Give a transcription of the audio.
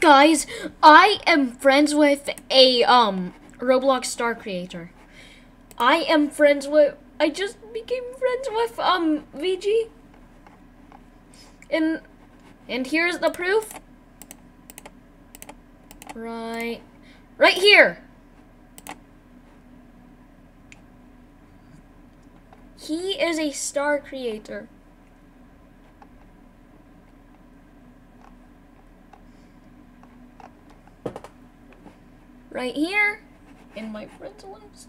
Guys, I am friends with a um Roblox star creator. I am friends with I just became friends with um VG. And and here's the proof. Right right here. He is a star creator. Right here in my friends list.